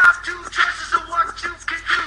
Top two choices of what you can do.